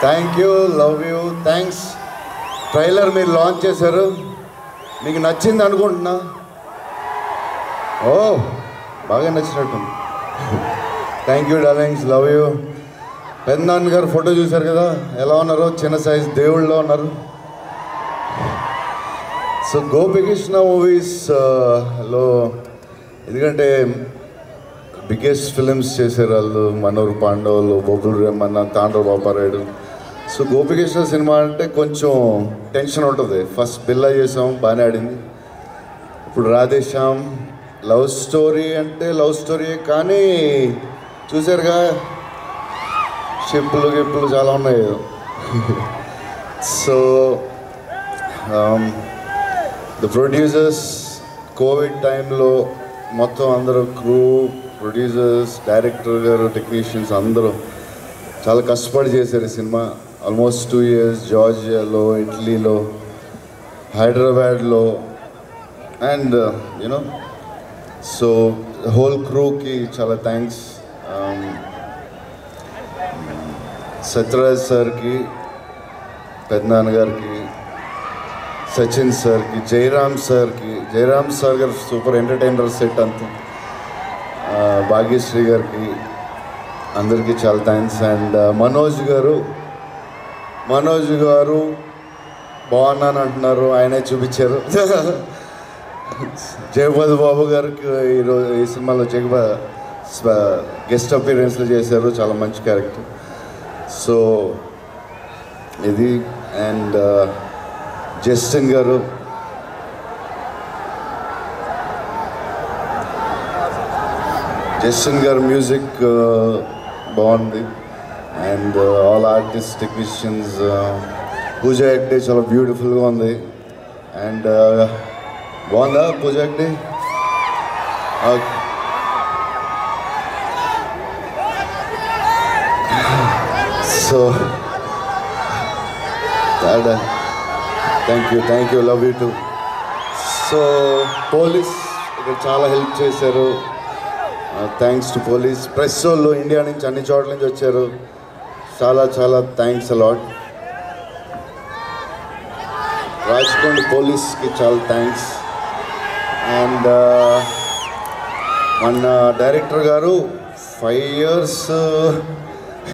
Thank you love you thanks trailer మీరు launch చేశారు. మీకు నచ్చింది అనుకుంటున్నా. ఓ బాగా నచ్చినట్టుంది thank you darlings love you పెద్దనాన్న గారు ఫోటో చూశారు కదా? ఎలా ఉన్నారు? చిన్న సైజ్ దేవుళ్ళలో ఉన్నారు. సో గోపికృష్ణ మూవీస్లో uh, ఎందుకంటే బిగ్గెస్ట్ ఫిలిమ్స్ చేశారు వాళ్ళు. మనోరు పాండవులు బొబ్బులు రేమన్న తాండ్ర బాపారాయుడు సో గోపికృష్ణ సినిమా అంటే కొంచెం టెన్షన్ ఉంటుంది. ఫస్ట్ పిల్ల చేసాం బాగానే ఆడింది. ఇప్పుడు రాధేశ్యామ్ లవ్ స్టోరీ అంటే లవ్ స్టోరీ కానీ చూసారుగా? షిప్పులు గిప్పులు చాలా ఉన్నాయి. సో ద ప్రొడ్యూసర్స్ కోవిడ్ టైంలో మొత్తం అందరూ క్రూ ప్రొడ్యూసర్స్ డైరెక్టర్ గారు టెక్నీషియన్స్ అందరూ చాలా కష్టపడి చేశారు ఈ సినిమా. ఆల్మోస్ట్ టూ ఇయర్స్ జార్జియాలో ఇటలీలో హైదరాబాద్లో and you know so whole క్రూకి చాలా థ్యాంక్స్ సత్యరాజ్ సార్కి పెద్దనాన్నగారికి సచిన్ సార్కి జయరామ్ సార్కి జయరామ్ సార్ గారు సూపర్ ఎంటర్టైనర్ సెట్ అంతా భాగ్యశ్రీ గారికి అందరికీ చాలా థ్యాంక్స్ అండ్ మనోజ్ గారు మనోజ్ గారు బాగున్నాను అంటున్నారు ఆయనే చూపించారు. జగపతి బాబు గారికి ఈరోజు ఈ సినిమాలో జగప గెస్ట్ అపీరెన్స్లు చేశారు చాలా మంచి క్యారెక్టర్. సో ఇది అండ్ జస్టిన్ గారు. జస్టిన్ గారు మ్యూజిక్ బాగుంది. And all artist technicians Pooja Hegde చాలా బ్యూటిఫుల్గా ఉంది అండ్ బాగుందా Pooja Hegde so thank you thank you love you too so police ఇక్కడ చాలా హెల్ప్ చేశారు. థ్యాంక్స్ టు పోలీస్ ప్రెస్ వాళ్ళు ఇండియా నుంచి అన్ని చోట్ల నుంచి వచ్చారు. చాలా చాలా థ్యాంక్స్ అలాట్ రాజకొండ పోలీస్కి చాలా థ్యాంక్స్ అండ్ uh, మన డైరెక్టర్ గారు ఫైవ్ ఇయర్స్